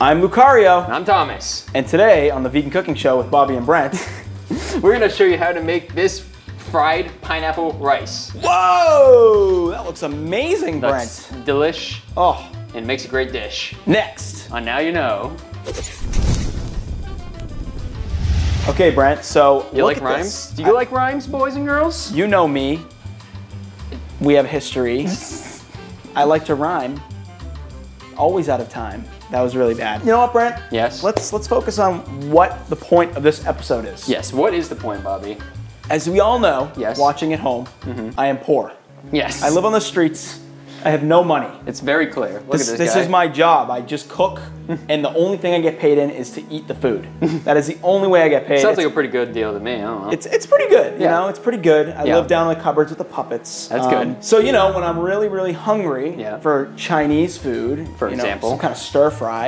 I'm Lucario, And I'm Thomas. and today on the Vegan Cooking Show with Bobby and Brent. We're gonna show you how to make this fried pineapple rice. Whoa! That looks amazing, That's Brent. delish Oh, and makes a great dish. next. On Now You Know. Okay, Brent, so You look like at rhymes? this. Do you like rhymes, boys and girls? You know me. We have history. I like to rhyme. Always out of time. That was really bad. You know what, Brent? Yes. Let's let's focus on what the point of this episode is. Yes. What is the point, Bobby? As we all know, Yes. Watching at home, mm-hmm. I am poor. Yes. I live on the streets. I have no money. It's very clear. Look This, at this, this is my job. I just cook, and the only thing I get paid in is to eat the food. that is the only way I get paid. Sounds it's, like a pretty good deal to me. I don't know. it's it's pretty good. You Yeah. know, it's pretty good. I Yeah. live down in the cupboards with the puppets. Um, That's good. So you know, when I'm really really hungry Yeah. for Chinese food, For know, example. Hmm. some kind of stir fry,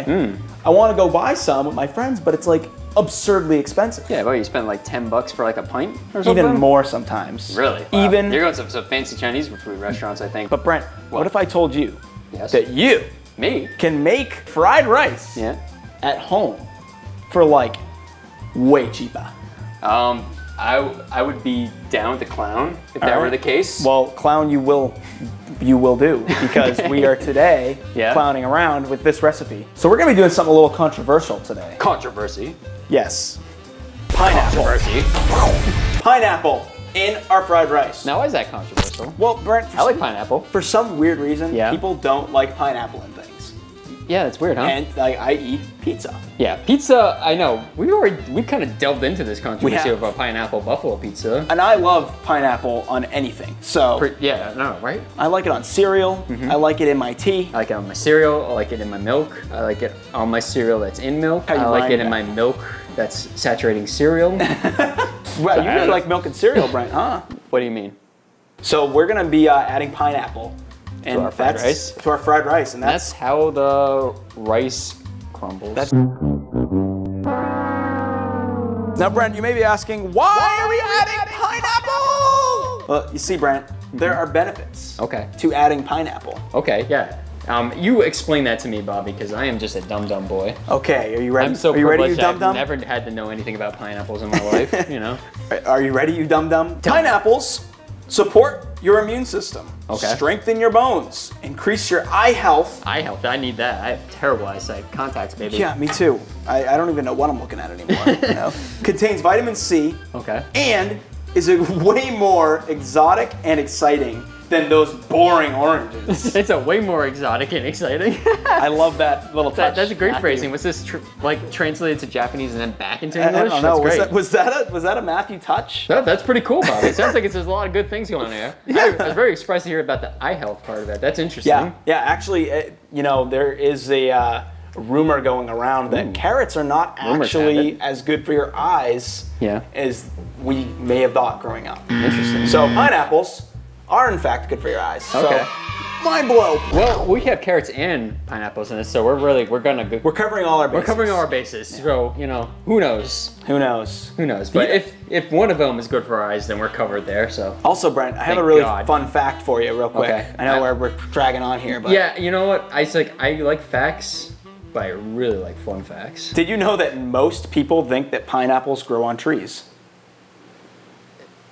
I want to go buy some with my friends, but it's like absurdly expensive. yeah, well, you spend like 10 bucks for like a pint or something? Even more sometimes. Really? Wow. Even. You're going to some, some fancy Chinese food restaurants, I think. But Brent, what? What? if I told you yes. that you Me? can make fried rice Yeah. at home for like way cheaper? Um, I, I would be down with the clown if that All were the case. Well, clown, you will, you will do because we are today Yeah. clowning around with this recipe. So we're gonna be doing something a little controversial today. Controversy. Yes, pineapple. Controversy. Pineapple in our fried rice. Now, why is that controversial? Well, Brent, I like pineapple. for some weird reason, Yeah. people don't like pineapple in things, Yeah, that's weird, huh? and like I eat pizza. yeah, pizza. I know We've already we kind of delved into this controversy have. of a pineapple buffalo pizza. And I love pineapple on anything. So Pre- yeah, no, right? I like it on cereal. Mm-hmm. I like it in my tea. I like it on my cereal. I like it in my milk. I like it on my cereal that's in milk. I like it in that? my milk that's saturating cereal. Wow, you really like milk and cereal, Brent, huh? what do you mean? So we're gonna be uh, adding pineapple and our fried rice? To our fried rice, and that's, That's how the rice crumbles. That's- now, Brent. You may be asking, why, are we adding pineapple? Well, you see, Brent, there are benefits okay. to adding pineapple. Okay, yeah. Um, you explain that to me, Bobby, because I am just a dumb dumb boy. Okay, are you ready? I'm so are you ready, you privileged. dum I've never had to know anything about pineapples in my life. You know. Are you ready, you dumb dumb? Pineapples support your immune system. Okay. Strengthen your bones. Increase your eye health. Eye health. I need that. I have terrible eyesight. Contacts, baby. Yeah, me too. I, I don't even know what I'm looking at anymore. you know? Contains vitamin C. Okay. and is a way more exotic and exciting than those boring oranges. It's a way more exotic and exciting. I love that little touch. That, that's a great Matthew. phrasing. Was this tr- like translated to Japanese and then back into I, I don't know. Was that, was that a was that a Matthew touch? That- that's pretty cool, Bobby. It sounds like it's, there's a lot of good things going on here. I, I was very surprised to hear about the eye health part of that. That's interesting. Yeah, yeah. Actually, it, you know, there is a uh, rumor going around that carrots are not Rumors actually as good for your eyes Yeah. as we may have thought growing up. Interesting. So pineapples are in fact good for your eyes. Okay. So, mind blow. Well, we have carrots and pineapples in this, so we're really we're gonna go. We're covering all our bases. We're covering all our bases, so you know who knows, Who knows? who knows. But Yeah. if if one of them is good for our eyes, then we're covered there. So Also, Brent, I have a really God. fun fact for you, real quick. Okay. I know I- we're, we're dragging on here, but yeah, you know what? I like I like facts, but I really like fun facts. did you know that most people think that pineapples grow on trees?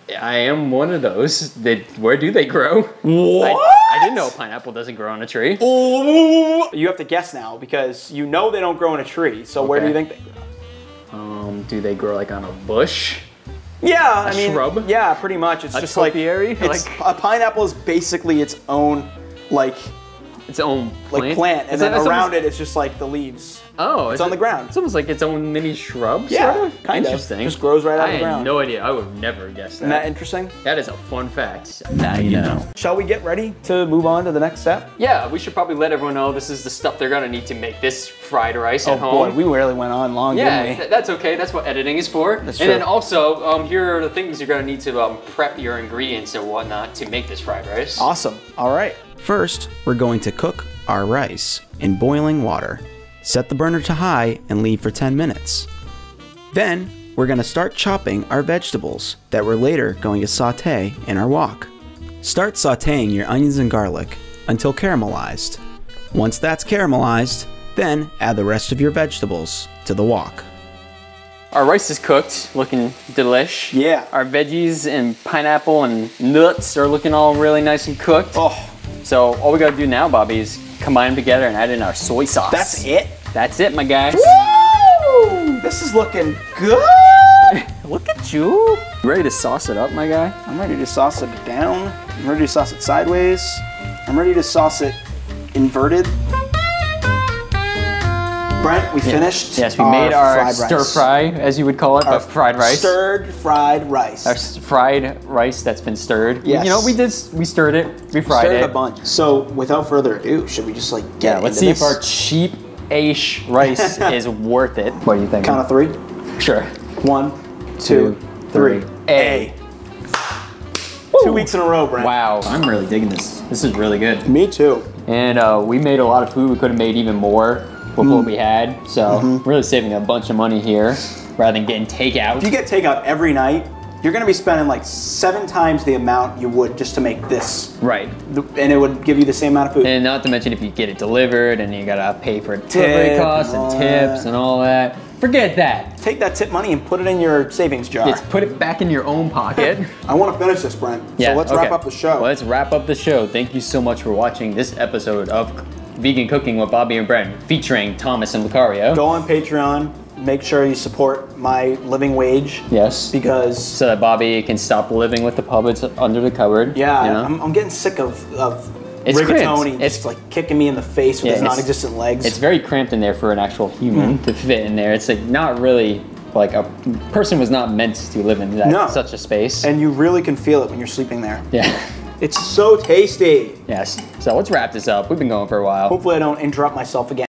I am one of those. They, where do they grow? What? I, I didn't know a pineapple doesn't grow on a tree. Ooh. You have to guess now because you know they don't grow in a tree. So where do you think they grow? Um, do they grow like on a bush? Yeah, I mean, shrub? yeah, pretty much. It's A just like topiary? it's, Like- a pineapple is basically its own like Its own like plant. plant, and Is then that- around almost- it it's just like the leaves. Oh, It's on it- the ground. It's almost like its own mini shrub. Yeah, sort of? kind of. Interesting. Just grows right out I of the had ground. no idea. I would have never guessed that. Isn't that interesting? that is a fun fact. Now you know. Shall we get ready to move on to the next step? Yeah, we should probably let everyone know this is the stuff they're gonna need to make this fried rice Oh at home. Oh boy, we really went on long, yeah, didn't we? th- that's okay. That's what editing is for. That's and then also, um, here are the things you're gonna need to um, prep your ingredients and whatnot to make this fried rice. Awesome. All right. First, we're going to cook our rice in boiling water. Set the burner to high and leave for 10 minutes. Then, we're going to start chopping our vegetables that we're later going to saute in our wok. Start sauteing your onions and garlic until caramelized. Once that's caramelized, Then add the rest of your vegetables to the wok. Our rice is cooked, looking delish. Yeah. Our veggies and pineapple and nuts are looking all really nice and cooked. Oh, So all we gotta do now, Bobby, is combine them together and add in our soy sauce. that's it. That's it, my guy. Woo! This is looking good. Look at you. You ready to sauce it up, my guy? I'm ready to sauce it down. I'm ready to sauce it sideways. I'm ready to sauce it inverted. Brent, we finished. Yes, we made our stir rice. fry, as you would call it, Our but fried rice. Stirred fried rice. Our fried rice that's been stirred. We- Yes. You know, we did. We stirred it. We fried Stirred it. a bunch. So, without further ado, should we just like get Yeah. Let's into see this? if our cheap-ish rice is worth it. What do you think? count of three. Sure. One, two, three. A. Two weeks in a row, Brent. Wow. I'm really digging this. This is really good. Me too. And uh, we made a lot of food. We could have made even more with mm-hmm. what we had. So mm-hmm. really saving a bunch of money here rather than getting takeout. If you get takeout every night, you're gonna be spending like seven times the amount you would just to make this, Right. and it would give you the same amount of food. And not to mention if you get it delivered and you gotta pay for delivery Tip costs and and tips that. and all that. Forget that. Take that tip money and put it in your savings jar. Just put it back in your own pocket. I want to finish this, Brent. Yeah, so let's okay. wrap up the show. Let's wrap up the show. Thank you so much for watching this episode of Vegan Cooking with Bobby and Brent, featuring Thomas and Lucario. Go on Patreon. Make sure you support my living wage Yes. because So that Bobby can stop living with the puppets under the cupboard. yeah, you know? I'm, I'm getting sick of of It's rigatoni cramped. It's- like kicking me in the face with Yeah, his non-existent legs. It's very cramped in there for an actual human mm-hmm. to fit in there. It's like not really like a person was not meant to live in that No. such a space. and you really can feel it when you're sleeping there. yeah. It's so tasty. Yes. So let's wrap this up. We've been going for a while. Hopefully, I don't interrupt myself again.